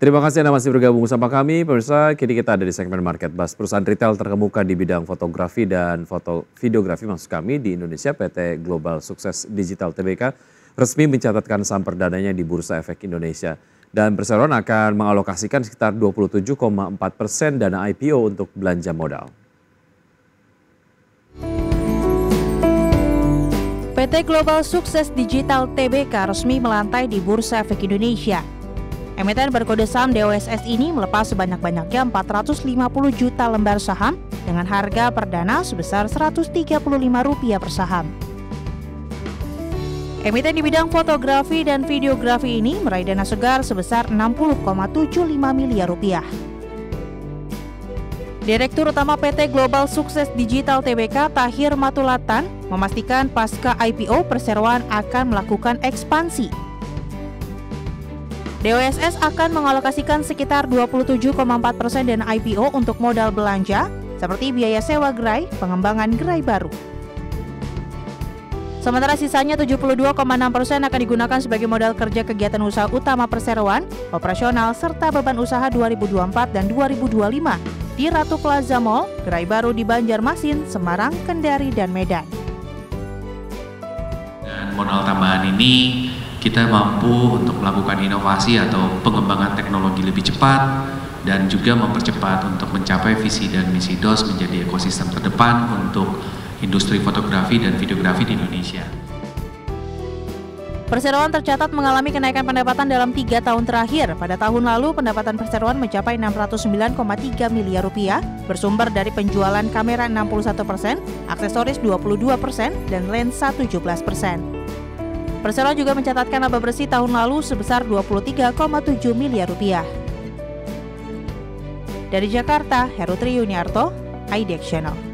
Terima kasih Anda masih bergabung bersama kami. Pemirsa, kini kita ada di segmen Market Bus. Perusahaan retail terkemuka di bidang fotografi dan foto videografi maksud kami di Indonesia PT Global Sukses Digital TBK resmi mencatatkan saham perdananya di Bursa Efek Indonesia. Dan perseroan akan mengalokasikan sekitar 27,4 persen dana IPO untuk belanja modal. PT Global Sukses Digital TBK resmi melantai di Bursa Efek Indonesia. Emiten berkode saham DOSS ini melepas sebanyak-banyaknya 450 juta lembar saham dengan harga perdana sebesar Rp135 per saham. Emiten di bidang fotografi dan videografi ini meraih dana segar sebesar 60,75 miliar rupiah. Direktur Utama PT Global Sukses Digital TBK Tahir Matulatan memastikan pasca IPO perseroan akan melakukan ekspansi DOSS akan mengalokasikan sekitar 27,4 persen dana IPO untuk modal belanja, seperti biaya sewa gerai, pengembangan gerai baru. Sementara sisanya 72,6 persen akan digunakan sebagai modal kerja kegiatan usaha utama perseroan, operasional, serta beban usaha 2024 dan 2025 di Ratu Plaza Mall, gerai baru di Banjarmasin, Semarang, Kendari, dan Medan. Dan modal tambahan ini kita mampu untuk melakukan inovasi atau pengembangan teknologi lebih cepat dan juga mempercepat untuk mencapai visi dan misi DOS menjadi ekosistem terdepan untuk industri fotografi dan videografi di Indonesia. Perseroan tercatat mengalami kenaikan pendapatan dalam tiga tahun terakhir. Pada tahun lalu, pendapatan perseroan mencapai 609,3 miliar rupiah, bersumber dari penjualan kamera 61 persen, aksesoris 22 persen, dan lensa 17 persen. Persero juga mencatatkan laba bersih tahun lalu sebesar 23,7 miliar rupiah. Dari Jakarta, Herutri Yuniarto, IDEX Channel.